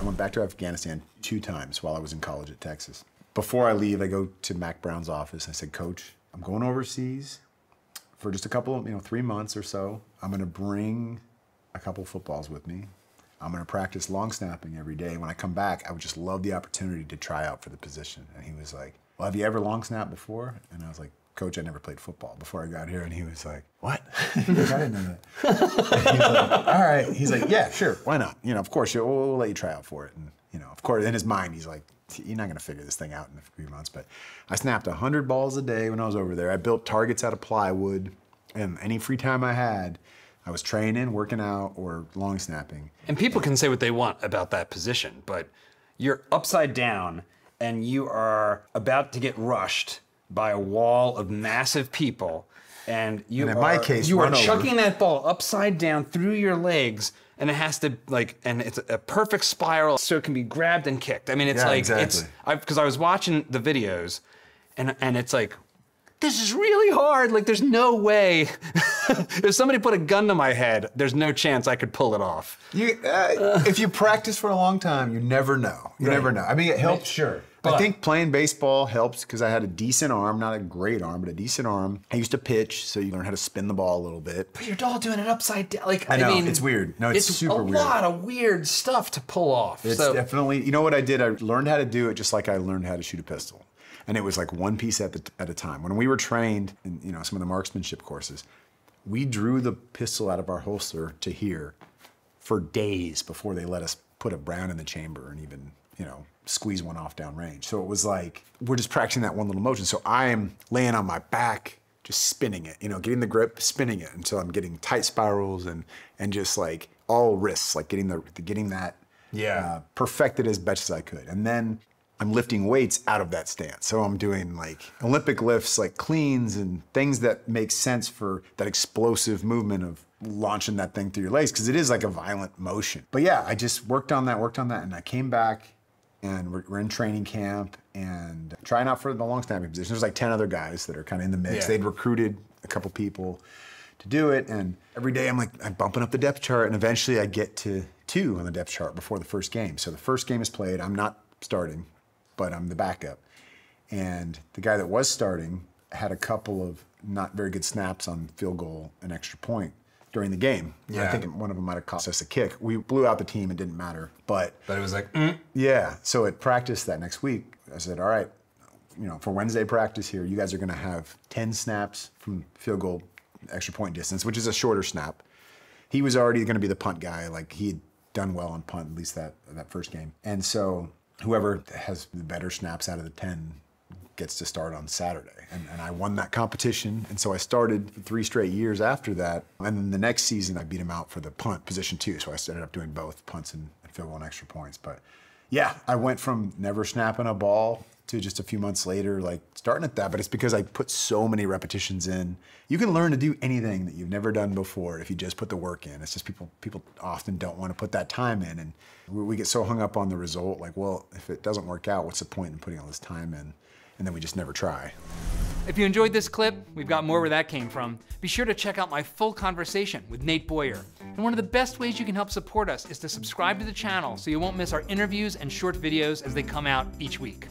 I went back to Afghanistan two times while I was in college at Texas. Before I leave, I go to Mack Brown's office. I said, Coach, I'm going overseas for just a couple of, you know, three months or so. I'm going to bring a couple footballs with me. I'm going to practice long snapping every day. When I come back, I would just love the opportunity to try out for the position. And he was like, Well, have you ever long snapped before? And I was like, Coach, I never played football before I got here. And he was like, What? He I didn't know that. And he's like, All right. He's like, Yeah, sure. Why not? You know, of course, we'll, we'll let you try out for it. And, you know, of course, in his mind, he's like, You're not going to figure this thing out in a few months. But I snapped 100 balls a day when I was over there. I built targets out of plywood. And any free time I had, I was training, working out, or long snapping. And people can say what they want about that position, but you're upside down and you are about to get rushed by a wall of massive people. And you And in are, my case, you are over. chucking that ball upside down through your legs, and it has to like, and it's a perfect spiral, so it can be grabbed and kicked. I mean, it's Yeah, like exactly. it's because I was watching the videos, and and it's like this is really hard. Like, there's no way. if somebody put a gun to my head, there's no chance I could pull it off. You, uh, if you practice for a long time, you never know. You Right. never know. I mean, it helps. Sure, I think playing baseball helps because I had a decent arm, not a great arm, but a decent arm. I used to pitch, so you learn how to spin the ball a little bit. But you're all doing it upside down. Like, I, I know, mean, it's weird. No, it's super weird. There's a weird. lot of weird stuff to pull off. It's so, definitely, you know what I did? I learned how to do it just like I learned how to shoot a pistol. And it was like one piece at, the, at a time. When we were trained in you know some of the marksmanship courses, we drew the pistol out of our holster to here for days before they let us put a brown in the chamber and even you know squeeze one off downrange. So it was like we're just practicing that one little motion. So I am laying on my back, just spinning it, you know, getting the grip, spinning it until I'm getting tight spirals and and just like all wrists, like getting the getting that Yeah. uh, perfected as best as I could. And then I'm lifting weights out of that stance. So I'm doing like Olympic lifts, like cleans and things that make sense for that explosive movement of launching that thing through your legs because it is like a violent motion. But yeah, I just worked on that, worked on that, and I came back and we're, we're in training camp and trying out for the long snapping position. There's like 10 other guys that are kind of in the mix. Yeah. They'd recruited a couple people to do it. And every day I'm like, I'm bumping up the depth chart. And eventually I get to two on the depth chart before the first game. So the first game is played. I'm not starting, but I'm the backup. And the guy that was starting had a couple of not very good snaps on field goal and extra point during the game. Yeah. I think one of them might have cost us a kick. We blew out the team. It didn't matter. But but it was like, mm, yeah. So at practice that next week, I said, all right, you know, for Wednesday practice here, you guys are going to have 10 snaps from field goal extra point distance, which is a shorter snap. He was already going to be the punt guy. Like he had done well on punt, at least that, that first game. And so whoever has the better snaps out of the 10 gets to start on Saturday. And, and I won that competition. And so I started three straight years after that. And then the next season, I beat him out for the punt position too. So I ended up doing both punts and, and field goal and extra points. But yeah, I went from never snapping a ball to just a few months later, like starting at that. But it's because I put so many repetitions in. You can learn to do anything that you've never done before if you just put the work in. It's just people people often don't want to put that time in, and we, we get so hung up on the result. Like, well, if it doesn't work out, what's the point in putting all this time in? And then we just never try. If you enjoyed this clip, we've got more where that came from. Be sure to check out my full conversation with Nate Boyer. And one of the best ways you can help support us is to subscribe to the channel so you won't miss our interviews and short videos as they come out each week.